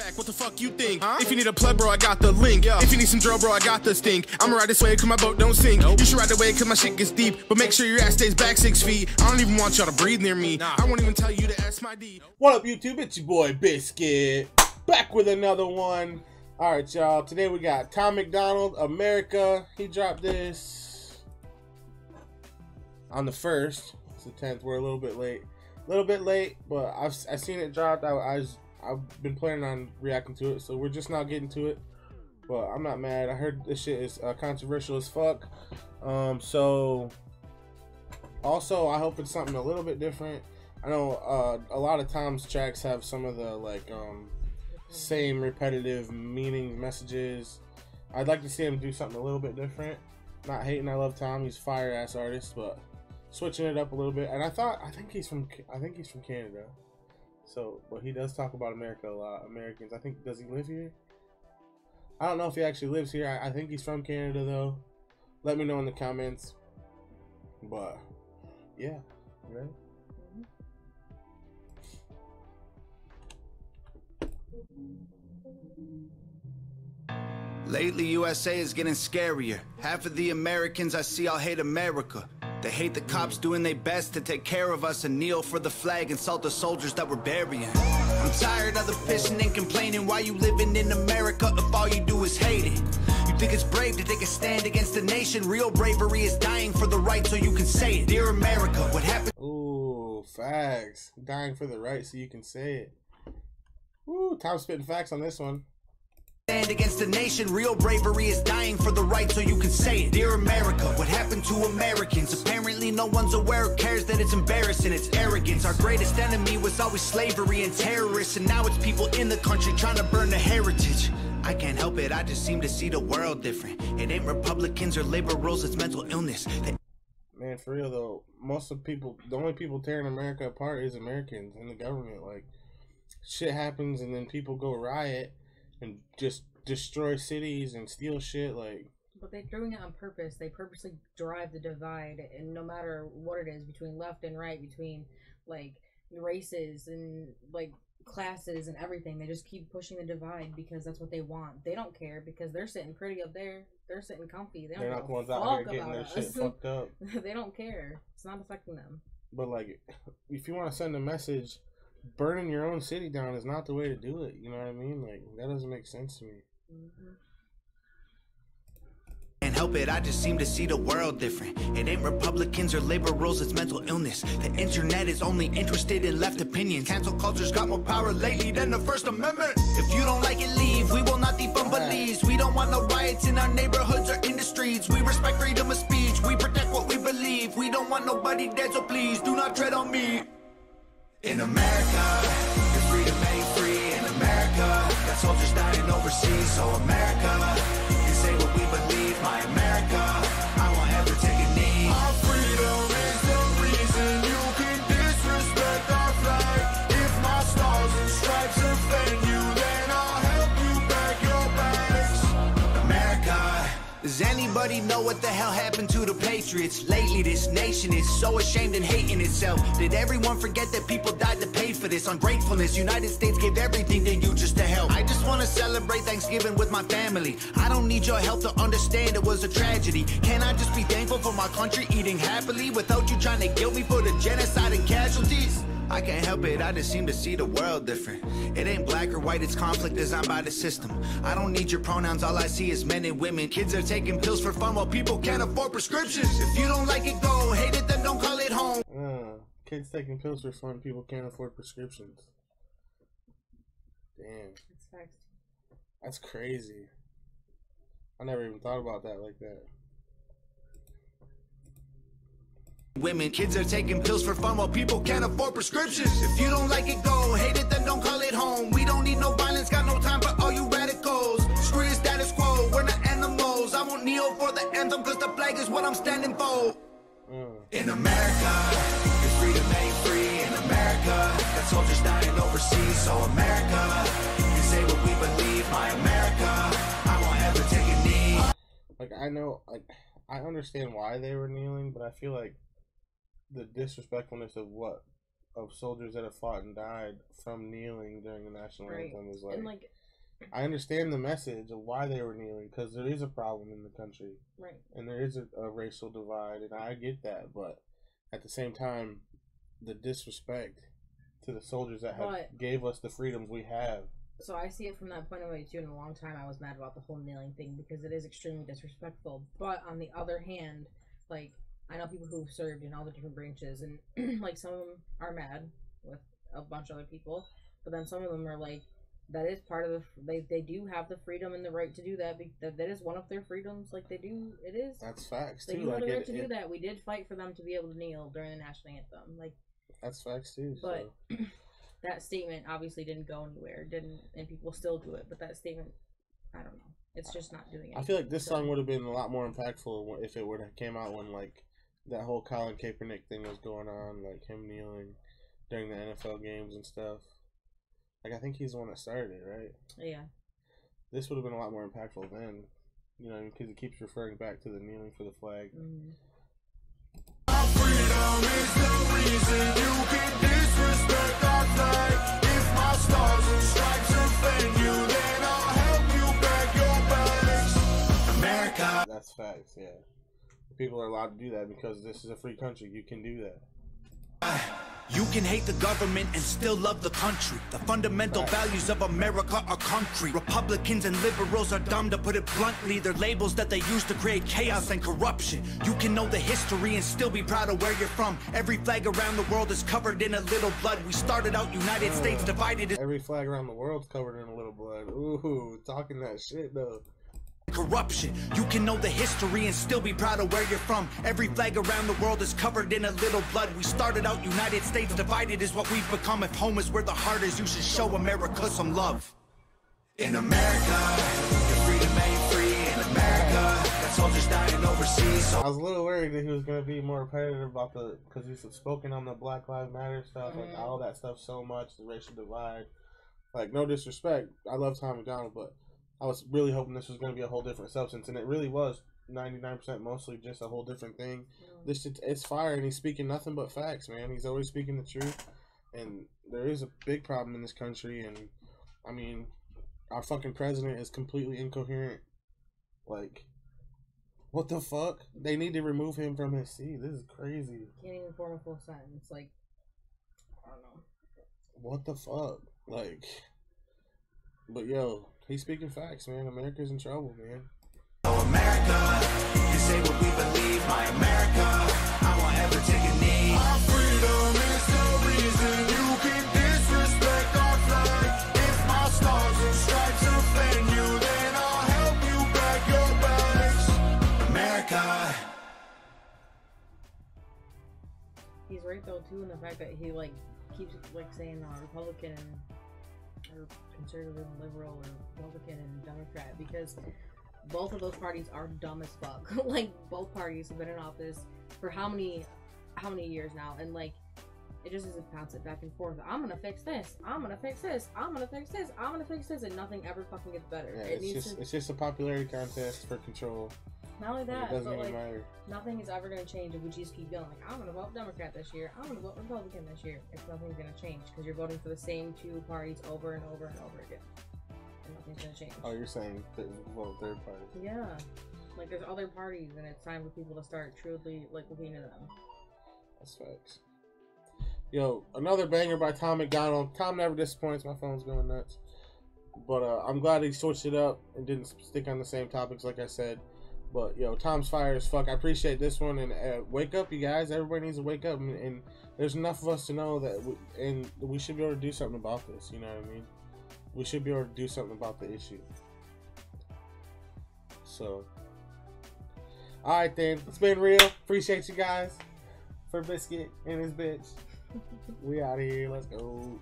back, what the fuck you think? Huh? If you need a plug, bro, I got the link. Yeah. If you need some drill, bro, I got the stink. I'ma ride this way cause my boat don't sink. Nope. You should ride away cause my shit gets deep. But make sure your ass stays back six feet. I don't even want y'all to breathe near me. Nah. I won't even tell you to ask my D. What up, YouTube? It's your boy Bizcuit. Back with another one. Alright, y'all. Today we got Tom MacDonald, America. He dropped this on the first. It's the 10th. We're a little bit late. A little bit late, but I've, I've seen it dropped. I, I was I've been planning on reacting to it, so we're just not getting to it. But I'm not mad. I heard this shit is uh, controversial as fuck. Um, so also I hope it's something a little bit different. I know uh, a lot of times tracks have some of the like um, same repetitive meaning messages. I'd like to see him do something a little bit different. Not hating, I love Tom. He's fire ass artist, but switching it up a little bit. And I thought I think he's from I think he's from Canada. So, but he does talk about America a lot. Americans. I think does he live here? I don't know if he actually lives here. I, I think he's from Canada though. Let me know in the comments. But yeah, ready? Lately, USA is getting scarier. Half of the Americans I see all hate America. They hate the cops doing their best to take care of us and kneel for the flag and salt the soldiers that we're burying. I'm tired of the pissing and complaining why you living in America if all you do is hate it. You think it's brave to take a stand against the nation? Real bravery is dying for the right so you can say it. Dear America, what happened? Ooh, facts. Dying for the right so you can say it. Ooh, Tom spitting facts on this one stand against the nation. Real bravery is dying for the right so you can say it. Dear America, what happened to Americans? Apparently no one's aware or cares that it's embarrassing. It's arrogance. Our greatest enemy was always slavery and terrorists. And now it's people in the country trying to burn the heritage. I can't help it, I just seem to see the world different. It ain't Republicans or liberals, it's mental illness. They Man, for real though, most of people, the only people tearing America apart is Americans and the government. Like, shit happens and then people go riot and just destroy cities and steal shit like but they're doing it on purpose. They purposely drive the divide and no matter what it is between left and right between like races and like classes and everything they just keep pushing the divide because that's what they want. They don't care because they're sitting pretty up there. They're sitting comfy. They don't they're not the ones out here getting their us. shit fucked up. They don't care. It's not affecting them. But like if you want to send a message burning your own city down is not the way to do it. You know what I mean? Like that doesn't make sense to me. Mm-hmm. Can't help it, I just seem to see the world different. It ain't Republicans or liberals, it's mental illness. The internet is only interested in left opinions. Cancel culture's got more power lately than the First Amendment. If you don't like it, leave. We will not defund police. We don't want no riots in our neighborhoods or in the streets. We respect freedom of speech. We protect what we believe. We don't want nobody dead, so please do not tread on me. In America, your freedom ain't free. In America, got soldiers dying overseas. So America, does anybody know what the hell happened to the patriots? Lately, this nation is so ashamed and hating itself. Did everyone forget that people died to pay for this? Ungratefulness, United States gave everything to you just to help. I just want to celebrate Thanksgiving with my family. I don't need your help to understand it was a tragedy. Can I just be thankful for my country eating happily without you trying to guilt me for the genocide and casualties? I can't help it, I just seem to see the world different. It ain't black or white, it's conflict designed by the system. I don't need your pronouns, all I see is men and women. Kids are taking pills for fun while people can't afford prescriptions. If you don't like it, go. Hate it, then don't call it home. Uh, kids taking pills for fun, people can't afford prescriptions. Damn. That's facts. That's crazy. I never even thought about that like that. Women, kids are taking pills for fun while people can't afford prescriptions. If you don't like it, go. Hate it, then don't call it home. We don't need no violence, got no time for all you radicals. Screw your status quo, we're not animals. I won't kneel for the anthem, cause the flag is what I'm standing for. Mm. In America, your freedom ain't free. In America, got soldiers dying overseas. So America, you say what we believe. My America, I won't ever take a knee. Like, I know, like, I understand why they were kneeling, but I feel like the disrespectfulness of what of soldiers that have fought and died from kneeling during the national Right. anthem is like, and like I understand the message of why they were kneeling because there is a problem in the country right. and there is a, a racial divide and I get that, but at the same time, the disrespect to the soldiers that have But- gave us the freedoms we have. So I see it from that point of view too. In a long time, I was mad about the whole kneeling thing because it is extremely disrespectful. But on the other hand, like I know people who've served in all the different branches, and like some of them are mad with a bunch of other people, but then some of them are like, that is part of the. They they do have the freedom and the right to do that. That that is one of their freedoms. Like they do, it is. That's facts They too. do have Like the right it, to do it- that. We did fight for them to be able to kneel during the national anthem. Like that's facts too. But- so. that statement obviously didn't go anywhere. Didn't and people still do it. But that statement, I don't know. It's just not doing it. I feel like this song would have been a lot more impactful if it would have came out when like that whole Colin Kaepernick thing was going on, like him kneeling during the NFL games and stuff. Like I think he's the one that started it, right? Yeah. This would have been a lot more impactful then, you know, because it keeps referring back to the kneeling for the flag. Mm. Freedom is the reason you can disrespect our flag. If my stars and stripes offend you, then I'll help you pack your bags. America. That's facts, yeah. People are allowed to do that because this is a free country. You can do that. You can hate the government and still love the country. The fundamental Right. values of America are concrete. Republicans and liberals are dumb to put it bluntly. They're labels that they use to create chaos and corruption. You can know the history and still be proud of where you're from. Every flag around the world is covered in a little blood. We started out United States divided Every flag around the world's covered in a little blood. Ooh, talking that shit though. Corruption. You can know the history and still be proud of where you're from. Every flag around the world is covered in a little blood. We started out United States divided is what we've become. If home is where the heart is, you should show America some love. In America, your freedom ain't free. In America, got soldiers dying overseas. So I was a little worried that he was gonna be more repetitive about the because he's spoken on the Black Lives Matter stuff, like mm-hmm. all that stuff so much, the racial divide. Like no disrespect, I love Tom MacDonald, but I was really hoping this was gonna be a whole different substance, and it really was. Ninety nine percent, mostly just a whole different thing. Mm. This shit, it's fire, and he's speaking nothing but facts, man. He's always speaking the truth, and there is a big problem in this country, and I mean, our fucking president is completely incoherent. Like, what the fuck? They need to remove him from his seat. This is crazy. Can't even form a full sentence. Like I don't know. What the fuck? Like, but yo, he's speaking facts, man. America's in trouble, man. America, you say what we believe. My America, I won't ever take a knee. Our freedom is the reason you can disrespect our flag. If my stars and stripes offend you, then I'll help you pack your bags. America. He's right though too in the fact that he like keeps like saying uh, Republican or conservative and liberal or Republican and Democrat because both of those parties are dumb as fuck. like both parties have been in office for how many how many years now and like it just is a constant back and forth. I'm gonna fix this. I'm gonna fix this. I'm gonna fix this. I'm gonna fix this, and nothing ever fucking gets better. Yeah, it it's needs just to it's just a popularity contest for control. Not only that, but like matter. nothing is ever going to change if we just keep going. Like, I'm going to vote Democrat this year. I'm going to vote Republican this year. If nothing's going to change because you're voting for the same two parties over and over and over again. And nothing's going to change. Oh, you're saying th- well, third party. Yeah. Like, there's other parties, and it's time for people to start truly, like, looking to them. That's facts. Yo, another banger by Tom MacDonald. Tom never disappoints. My phone's going nuts. But uh, I'm glad he switched it up and didn't stick on the same topics, like I said. But yo, Tom's fire as fuck. I appreciate this one and uh, wake up, you guys. Everybody needs to wake up, and, and there's enough of us to know that, we, and we should be able to do something about this. You know what I mean? We should be able to do something about the issue. So, all right then, it's been real. Appreciate you guys for Bizcuit and his bitch. we out of here. Let's go.